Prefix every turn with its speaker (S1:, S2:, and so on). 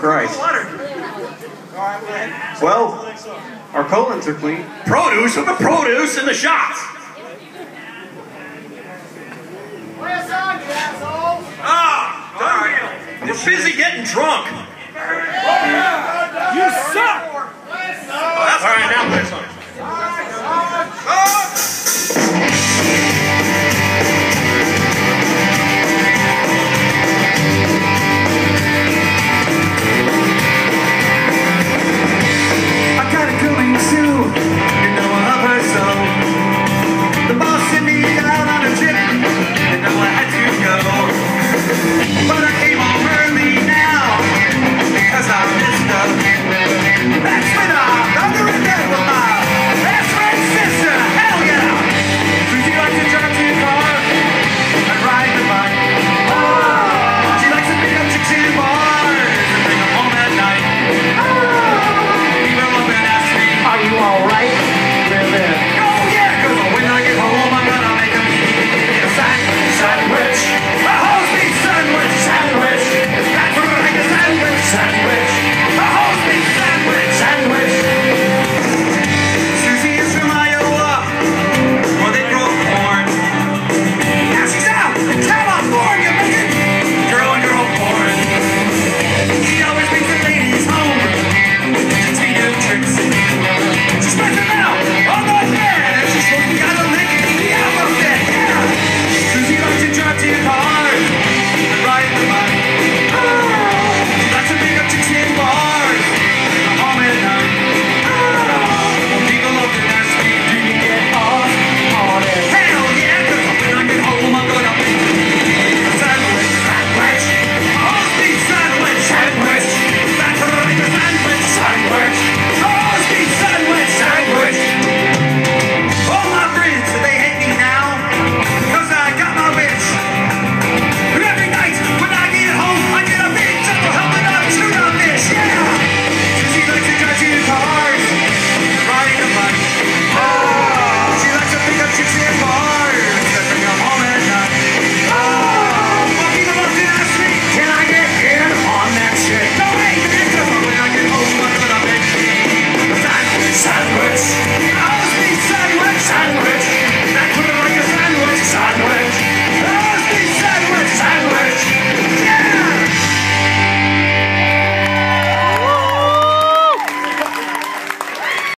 S1: Christ. Well, our colons are clean.
S2: Produce with the produce and the shots. Ah, done deal. We're busy getting drunk.
S3: You suck!
S4: But I keep.